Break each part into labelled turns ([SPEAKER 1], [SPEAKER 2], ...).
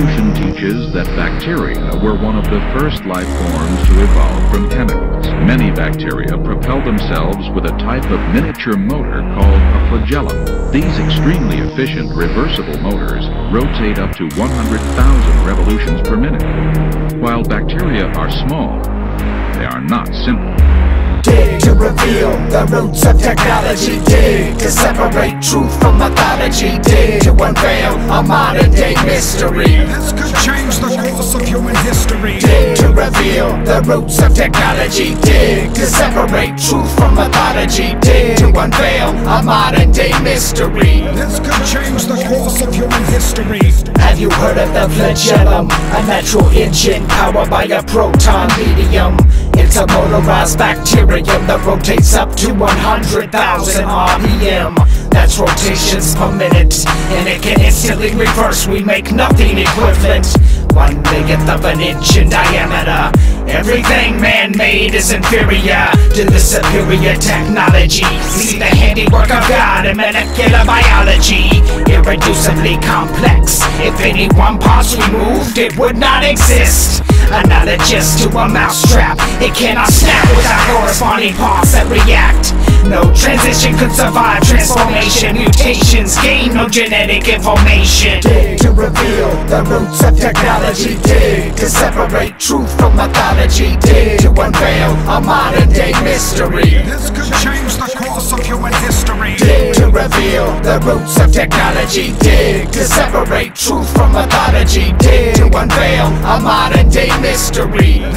[SPEAKER 1] Evolution teaches that bacteria were one of the first life forms to evolve from chemicals. Many bacteria propel themselves with a type of miniature motor called a flagellum. These extremely efficient reversible motors rotate up to 100,000 revolutions per minute. While bacteria are small, they are not simple.
[SPEAKER 2] To reveal the roots of technology. Dig to separate truth from mythology. Dig to unveil a modern day mystery.
[SPEAKER 3] This could change the course of human history.
[SPEAKER 2] Dig to reveal the roots of technology. Dig to separate truth from mythology. Dig to unveil a modern day mystery.
[SPEAKER 3] This could change the course of human history.
[SPEAKER 2] Have you heard of the flagellum? A natural engine powered by a proton medium. It's a motorized bacterium that rotates up to 100,000 RPM. That's rotations per minute, and it can instantly reverse. We make nothing equivalent. One millionth of an inch in diameter. Everything man-made is inferior to the superior technology. See the handiwork of God in molecular biology, irreducibly complex. If any one part's removed, it would not exist. Analogous to a mousetrap, it cannot snap without corresponding parts that react. No transition could survive transformation. Mutations gain no genetic information. Dig to reveal the roots of technology. Dig to separate truth from mythology. Dig to unveil a modern day mystery.
[SPEAKER 3] This could change the course of human history.
[SPEAKER 2] Dig to reveal the roots of technology. Dig to separate truth from mythology. Dig to unveil a modern day mystery.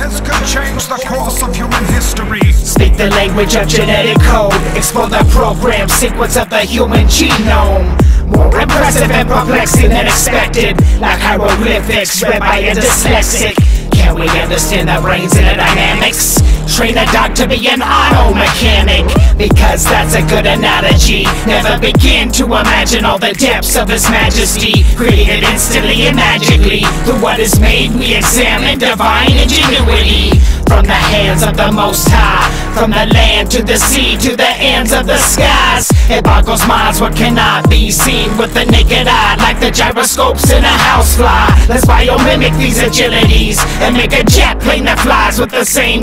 [SPEAKER 3] The
[SPEAKER 2] language of genetic code. Explore the program sequence of the human genome. More impressive and perplexing than expected. Like hieroglyphics read by a dyslexic. Can we understand the brains and the dynamics? Train a dog to be an auto mechanic. Because that's a good analogy. Never begin to imagine all the depths of His Majesty Created instantly and magically. Through what is made we examine divine ingenuity. From the hands of the Most High From the land to the sea to the ends of the skies. It boggles minds what cannot be seen with the naked eye Like the gyroscopes in a housefly Let's biomimic these agilities And make a jet plane that flies with the same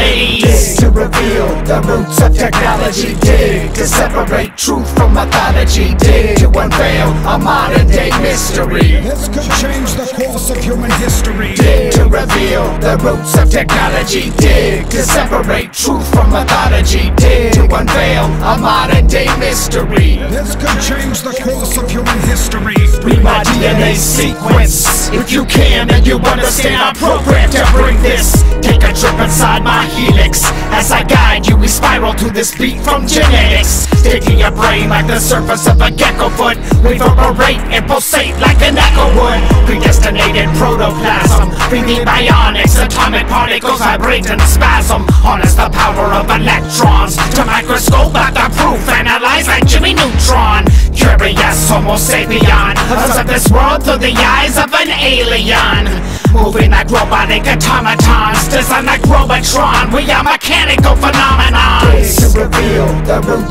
[SPEAKER 2] Dig to reveal the roots of technology Dig to separate truth from mythology Dig to unveil a modern day mystery
[SPEAKER 3] This could change the course of human history.
[SPEAKER 2] Dig to reveal the roots of technology Dig to separate truth from mythology Dig to unveil a modern day mystery
[SPEAKER 3] This could change the course of human history.
[SPEAKER 2] Read my DNA sequence If you can and you understand I'm programmed to bring this Take a trip inside my helix. As I guide you we spiral to this beat from genetics Taking your brain like the surface of a gecko foot. Reverberate and pulsate like an echo would. Predestinated protoplasm Breathing bionics Atomic particles vibrate and spasm. Harness the power of electrons To microscope out the proof. Analyze like Jimmy Neutron. Curious homo sapien Observe this world through the eyes of an alien. Moving like robotic automatons Designed like Robotron We are mechanical phenomenons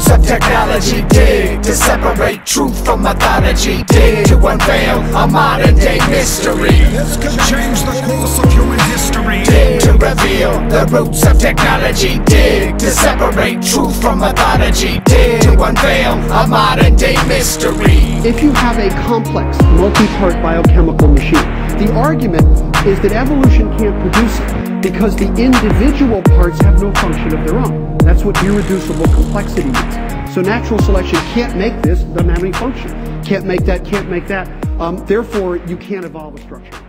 [SPEAKER 2] the of technology Dig to separate truth from mythology Dig to unveil a modern day mystery.
[SPEAKER 3] This could change the course of human history.
[SPEAKER 2] Dig to reveal the roots of technology Dig to separate truth from mythology Dig to unveil a modern day mystery.
[SPEAKER 4] If you have a complex, multi-part biochemical machine, the argument is that evolution can't produce it because the individual parts have no function of their own. That's what irreducible complexity means. So natural selection can't make this, doesn't have any function. Can't make that, can't make that. Um, therefore, you can't evolve a structure.